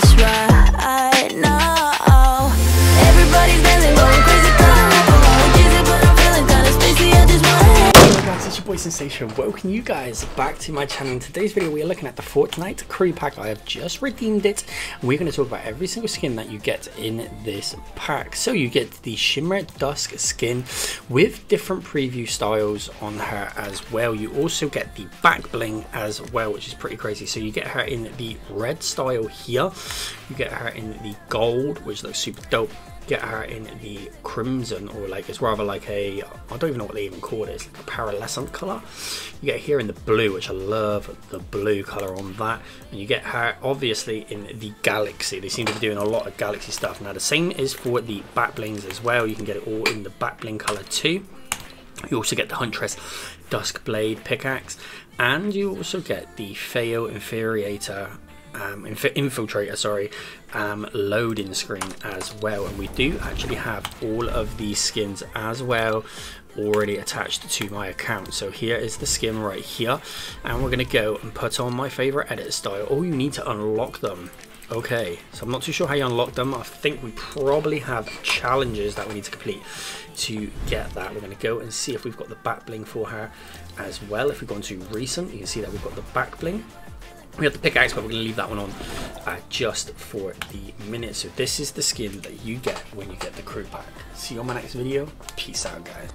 this right Sensation. Welcome you guys back to my channel. In today's video, we are looking at the Fortnite Crew Pack. I have just redeemed it. We're going to talk about every single skin that you get in this pack. So you get the Shimmer Dusk skin with different preview styles on her as well. You also get the back bling as well, which is pretty crazy. So you get her in the red style here. You get her in the gold, which looks super dope get her in the crimson or like it's rather like a I don't even know what they even call it it's like a pearlescent color. You get here in the blue which I love the blue color on that. And you get her obviously in the galaxy. They seem to be doing a lot of galaxy stuff. Now the same is for the back blings as well. You can get it all in the back bling color too. You also get the Huntress Dusk Blade pickaxe, and you also get the Feo Infuriator um, inf infiltrator, sorry, um, loading screen as well. And we do actually have all of these skins as well already attached to my account. So here is the skin right here, and we're gonna go and put on my favorite edit style. All you need to unlock them. Okay, so I'm not too sure how you unlock them. I think we probably have challenges that we need to complete to get that. We're going to go and see if we've got the back bling for her as well. If we go into recent, you can see that we've got the back bling. We have the pickaxe, but we're going to leave that one on uh, just for the minute. So this is the skin that you get when you get the crew pack. See you on my next video. Peace out, guys.